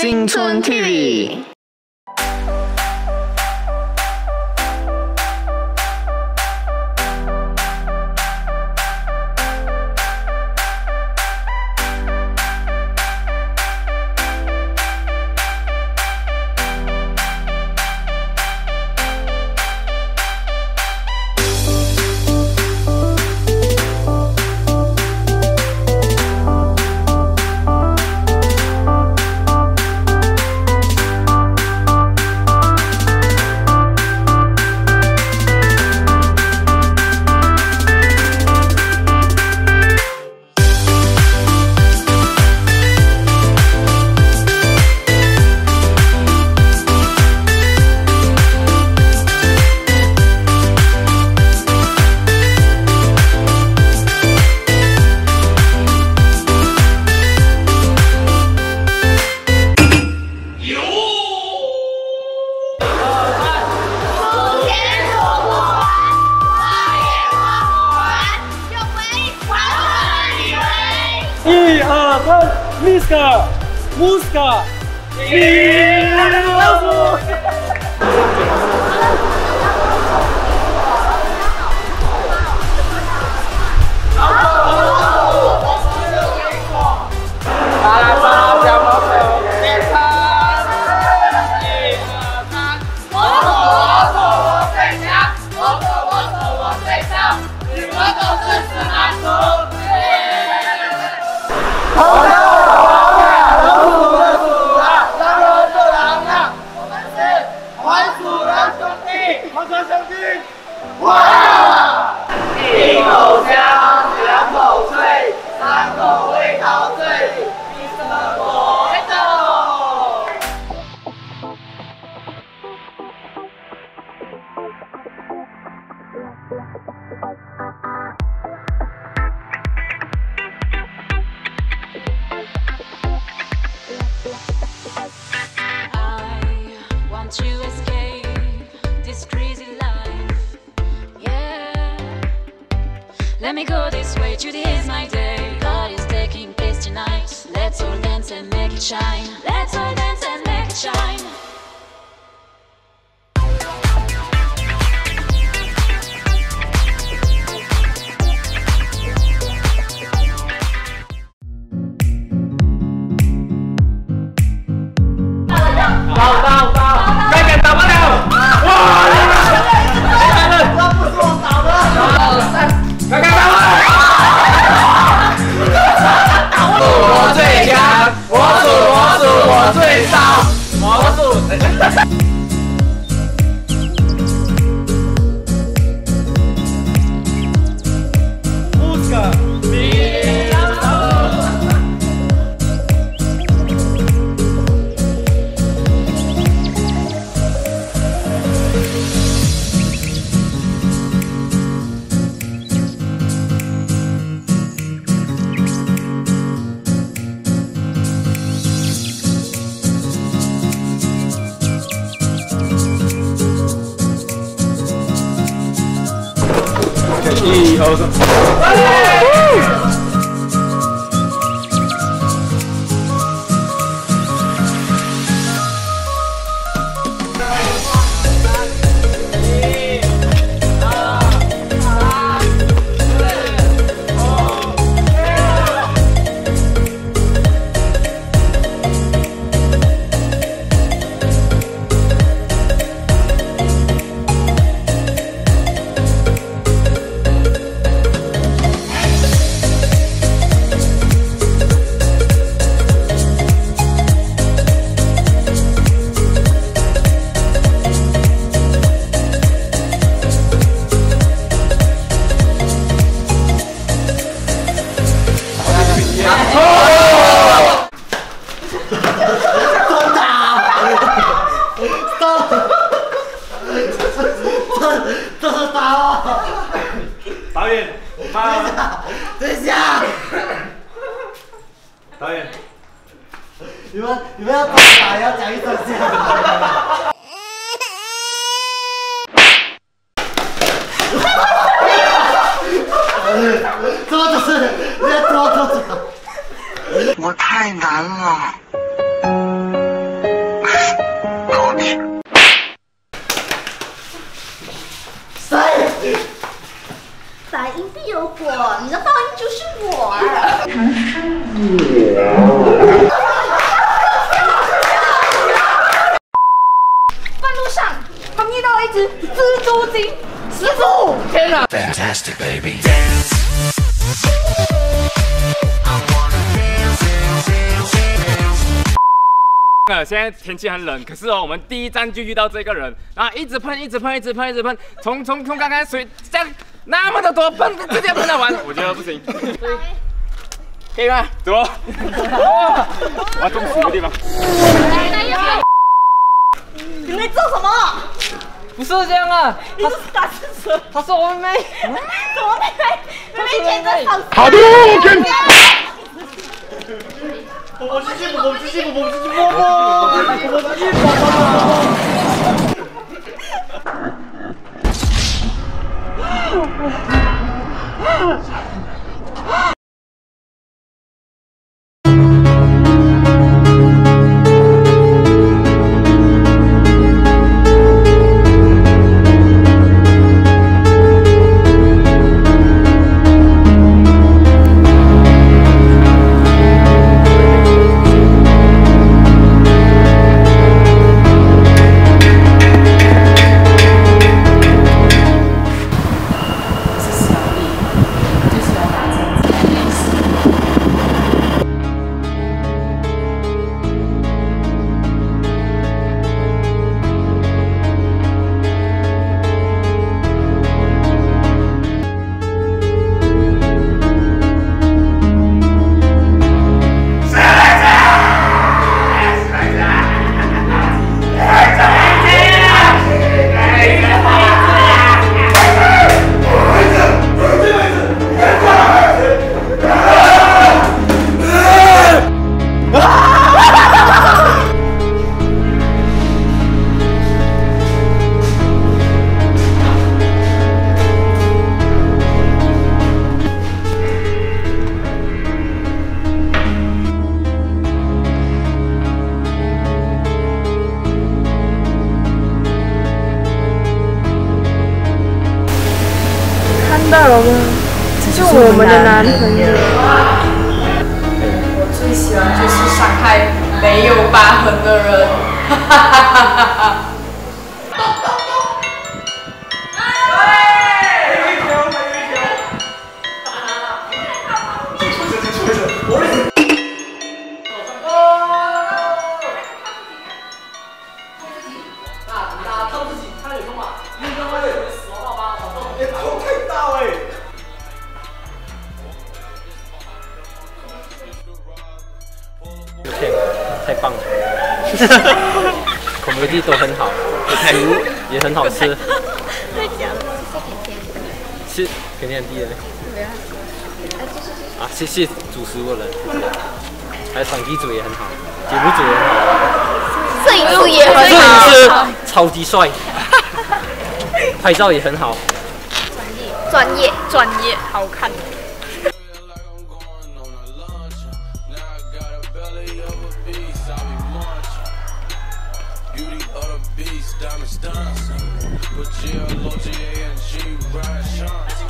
新春 TV。Shine. 导演，他等一下，导演，你们你们要打打要讲一首歌。怎么都是，你要拖拖拖。我太难了。有果，你的报应就是我儿。半路上，他们遇到了一只蜘蛛精，师傅，天哪！呃，现在天气很冷，可是哦，我们第一站就遇到这个人，然后一直喷，一直喷，一直喷，一直喷，从从从刚刚水这样那么的多喷，直接喷到完，我觉得不行，可以吗？走，我要中死的地方，你们做什么？不是这样啊，你是打死蛇？他是我妹妹。什么妹妹？妹妹简直好好的，我跟。我自己，我自己，我自己，我我我自己，我我看到 了吗？这是我们的男朋友。我最喜欢就是伤害没有疤痕的人。哈哈哈哈哈哈！comedy 都很好，食物也很好吃，是甜甜地的。啊，谢谢主食物的人，谢谢还有场地组也很好，节目组也很好，摄影组也很摄好，影师超级帅，拍照也很好。专业专业。专业好看。With G-L-O-G-A-N-G, ride shots.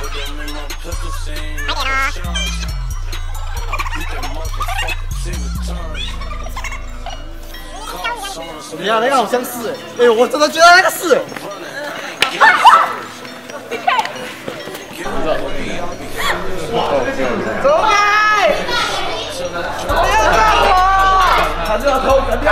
With them in my pistol scene, ride shines. I beat that motherfucker till it turns. Call someone, 怎么样？那个好像是，哎，我真的觉得那个是。走开！不要撞我！砍掉头，砍掉！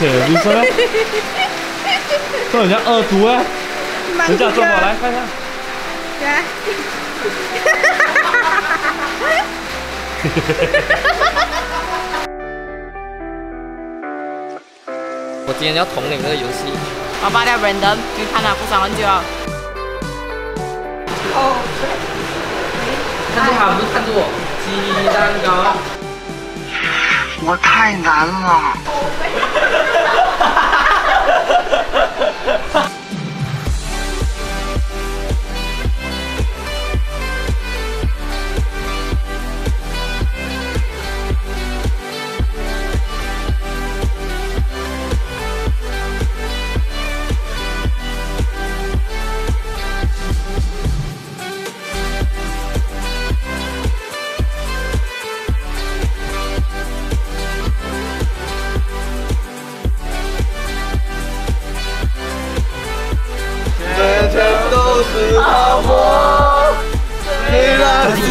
写绿色啊？这很像恶毒啊！人家做过来看看。来，我今天要统领这个游戏。我把掉 Brandon，你看了不爽很久了。看着他，不是看着我。鸡蛋糕。我太难了。都是泡沫，你让自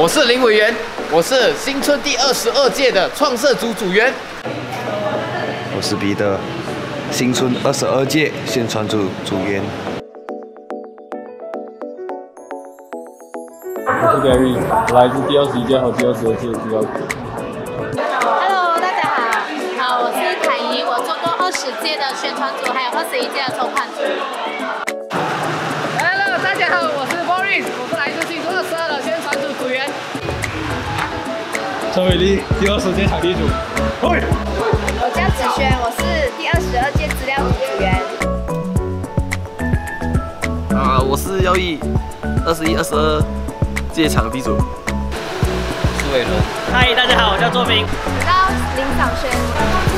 我是林委员，我是新春第二十二届的创社组组员。我是彼得，新春二十二届宣传组组员。我是 Gary，我来自第二十一届和第二十二届资料组。Hello，大家好，好，我是凯怡，我做过二十届的宣传组，还有二十一届的筹款组。Hello，大家好，我是 Boris，我是来自新竹二十二的宣传组组员。陈伟力，第二十届场地组。喂。我叫子轩，我是第二十二届资料组组员。啊，我是耀义，二十一、二十二届场地组。苏伟伦。嗨，大家好，我叫周明。我叫林小轩，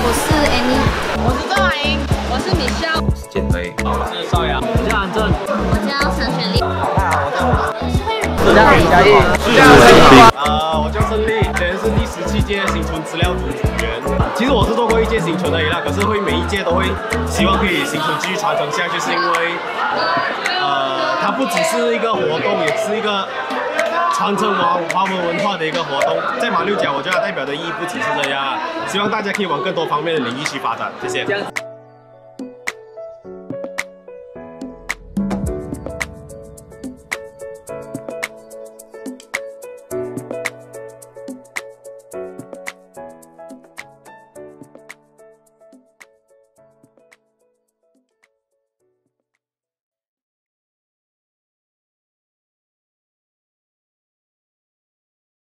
我是 Annie 我是周婉莹，我是米肖，我是建飞，我是邵阳，啊，我叫胜利，今天是第十七届新春资料组组员。其实我是做过一届新春而已啦，可是会每一届都会希望可以新春继续传承下去，是因为呃，它不只是一个活动，也是一个传承华华文文化的一个活动。在马六甲，我觉得它代表的意义不只是这样，希望大家可以往更多方面的领域去发展。谢谢。